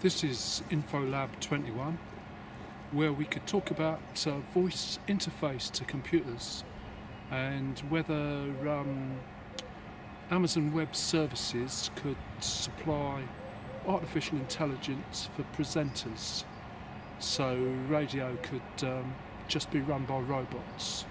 This is InfoLab 21, where we could talk about uh, voice interface to computers and whether um, Amazon Web Services could supply artificial intelligence for presenters so radio could um, just be run by robots.